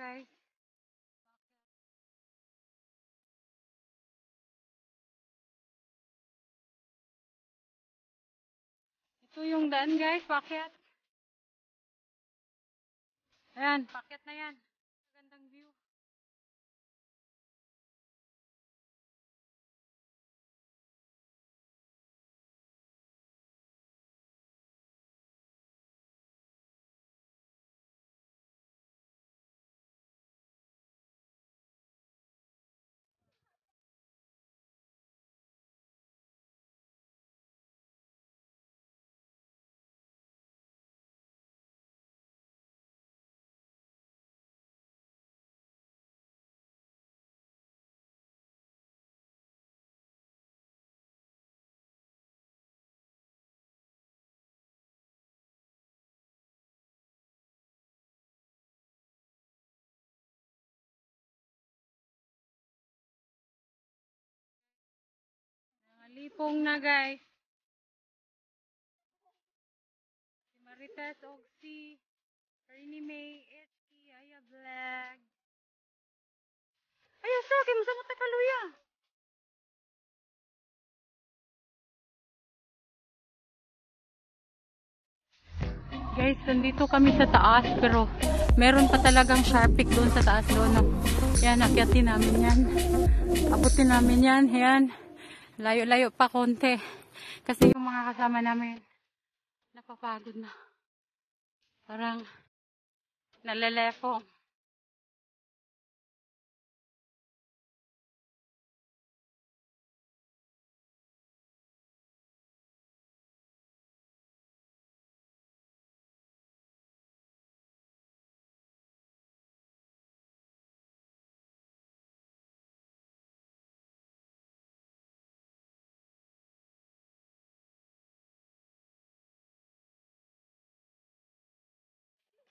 guys. Ito yung daan guys, pakyat. Ayan, pakyat na yan. Nalipong na guys. Si Marites Ogsi. Karini May HK. Aya Vlog. Ay, sa akin. Masama tayo kaluya. Guys, nandito kami sa taas pero meron pa talagang sharpic doon sa taas doon. Yan, akyatin namin yan. Abutin namin yan. Yan. Layo-layo pa konti. Kasi yung mga kasama namin, napapagod na. Parang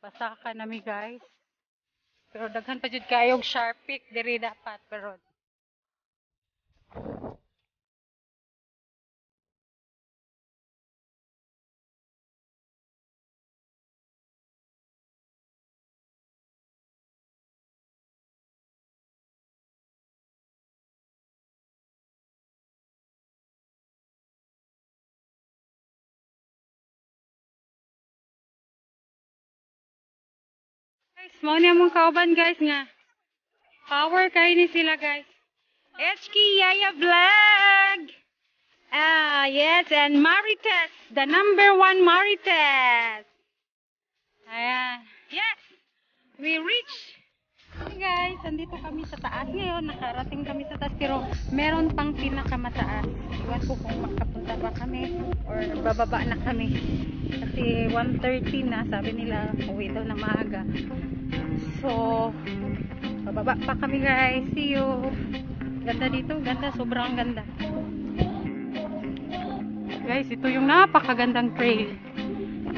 nalelefo. Pasaka nami guys. Pero daghan pa jud kayong sharpic diri dapat pero Guys, mo ni among kauban guys nga. Power kay ni sila guys. HK Yaya Vlog. Ah, yes, and Marites, the number one Marites. Ayan. Yes, we reach. Guys, andito kami sa taas ngayon. Nakarating kami sa taas pero meron pang pinakamataas. Iwan ko kung makapunta ba kami or bababa na kami. Kasi 1.30 na, sabi nila, uwi daw na maaga. So, bababa pa kami guys. See you. Ganda dito, ganda. Sobrang ganda. Guys, ito yung napakagandang trail.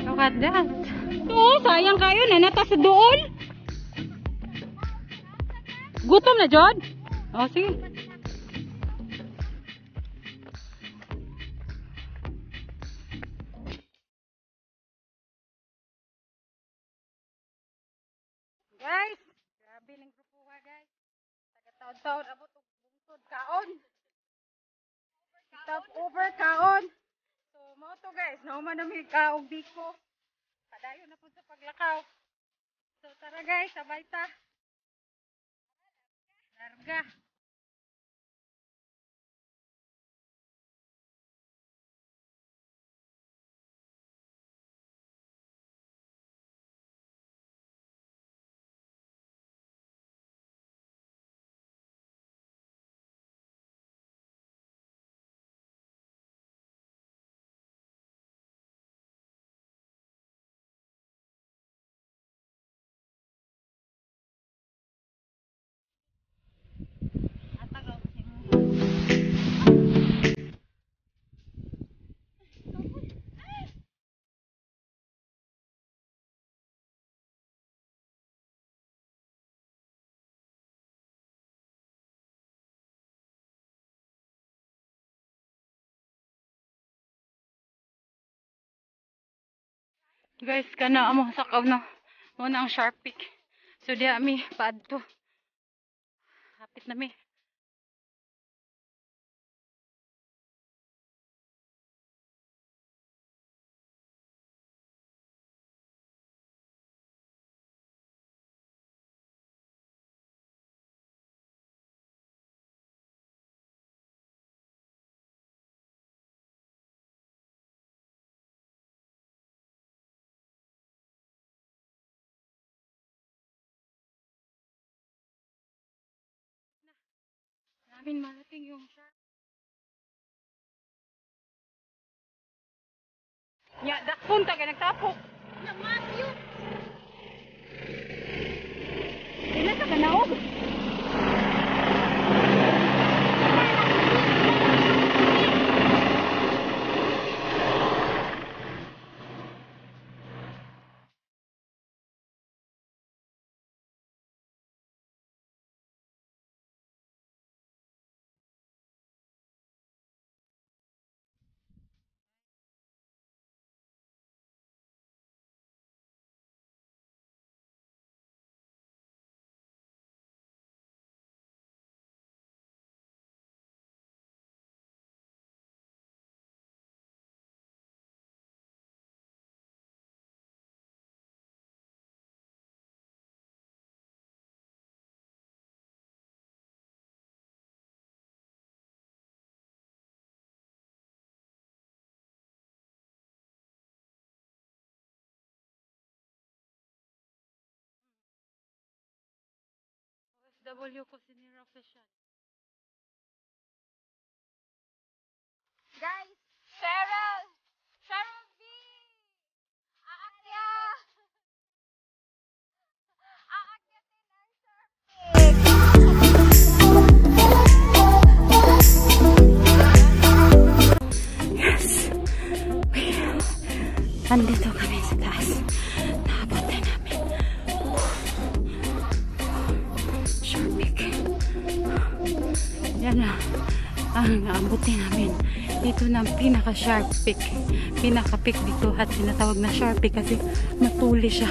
Look at that. Oo, sayang kayo na nata sa doon. Gutom na, John? O, sige. Guys, grabe ng grupuha guys. Taga-taon-taon abot og kaon. Top over kaon. So mo to guys, nauman na mi kaog biko. Padayon na po sa paglakaw. So tara guys, sabay ta. Larga. Guys, kana amo sa kaw na. Mo na ang sharp pick. So di mi paadto. Hapit na mi. Namin marating yung shark. Ya, dakpon ta kay nagtapok. Naman yun. OFW ko sinira official. Pinaka-sharp peak. Pinaka-peak dito at tinatawag na sharp peak kasi matulis siya.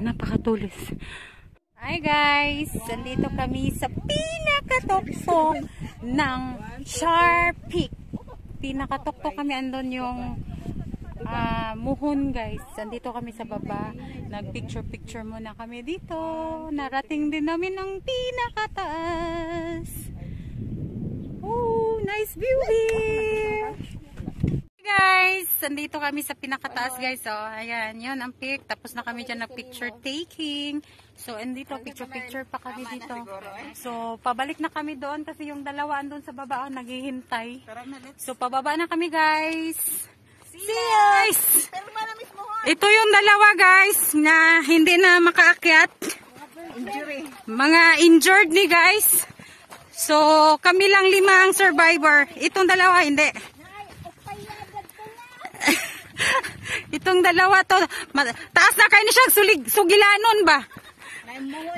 Napakatulis. Hi guys! Andito kami sa pinakatoktok ng Sharp Peak. Pinakatoktok kami andon yung ah, muhon guys. Andito kami sa baba. Nag-picture-picture muna kami dito. Narating din namin ang pinakataas. Oh, nice view here! Andito kami sa pinakataas guys. So, ayan, yun ang pic. Tapos na kami dyan na picture taking. So, andito, picture-picture pa kami dito. So, pabalik na kami doon kasi yung dalawa andun sa baba oh, naghihintay. So, pababa na kami guys. See you guys! Ito yung dalawa guys na hindi na makaakyat. Mga injured ni guys. So, kami lang lima ang survivor. Itong dalawa, hindi. Itong dalawa to, taas na kayo ni siya, sulig, sugilanon ba?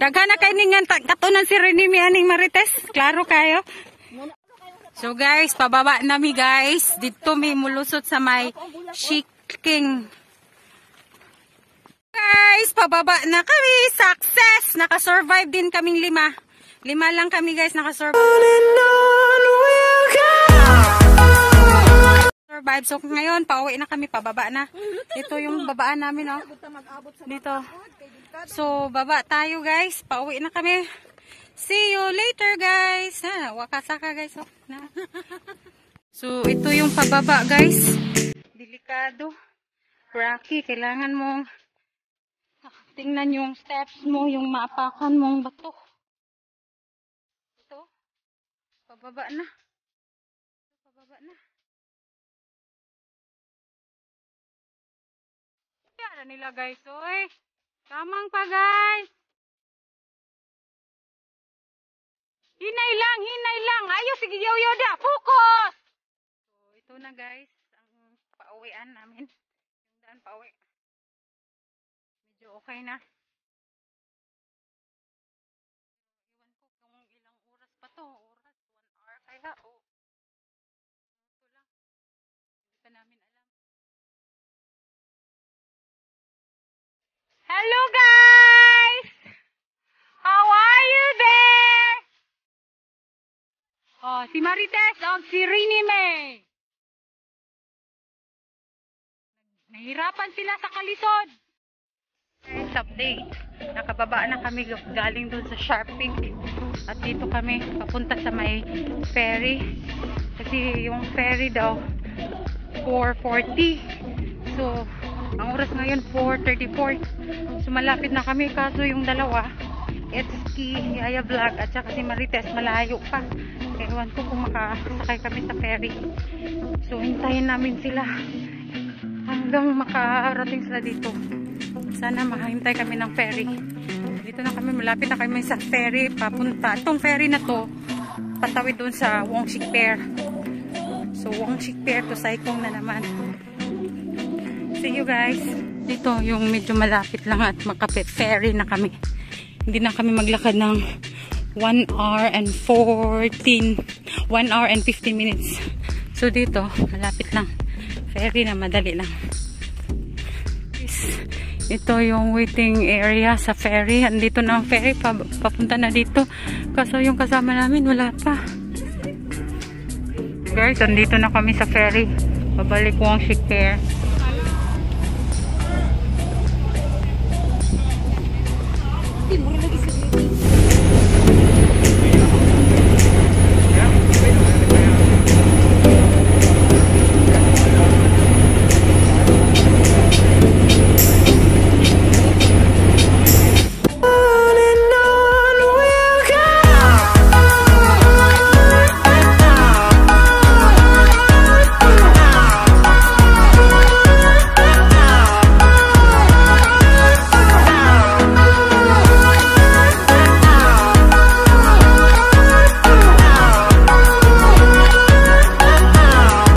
Daghan na kayo ningan, katunan si Renimi aning Marites. Klaro kayo? So guys, pababa nami guys. Dito may mulusot sa may shiking. Guys, pababa na kami. Success! Nakasurvive din kaming lima. Lima lang kami guys nakasurvive. Survive. So ngayon, pauwi na kami, pababa na. Ito yung babaan namin, oh. Dito. So, baba tayo, guys. Pauwi na kami. See you later, guys. Ha, wakasaka, guys. Oh. Na. So, ito yung pababa, guys. Delikado. Rocky, kailangan mong tingnan yung steps mo, yung maapakan mong bato. Ito. Pababa na. Kaya nila guys, oy. Kamang pa guys. Hinay lang, hinay lang. Ayo sige yaw yoda, focus. So ito na guys, ang pauwian namin. Yung daan pauwi. Medyo okay na. Iwan ko kung ilang oras pa to. Oras, one hour kaya. O, Hello, guys! How are you there? Oh, si Marites o si Rini May. Nahirapan sila sa kalisod. Guys, update. Nakababa na kami galing dun sa Sharp At dito kami papunta sa may ferry. Kasi yung ferry daw, 440. So, ang oras ngayon 4.34. So, malapit na kami. Kaso yung dalawa, Etski, Yaya Vlog, at saka si Marites, malayo pa. Ewan ko kung makasakay kami sa ferry. So, hintayin namin sila hanggang makarating sila dito. Sana makahintay kami ng ferry. Dito na kami, malapit na kami sa ferry papunta. Itong ferry na to, patawid doon sa Wongshik Pier. So, Wongshik Pier to Saikong na naman. See you guys. Dito yung medyo malapit lang at makapit ferry na kami. Hindi na kami maglakad ng 1 hour and 14 1 hour and 15 minutes. So dito, malapit lang. Ferry na madali lang. Ito yung waiting area sa ferry. Andito na ang ferry. Pa, papunta na dito. Kaso yung kasama namin wala pa. Guys, andito na kami sa ferry. Babalik Wong Shik Pier.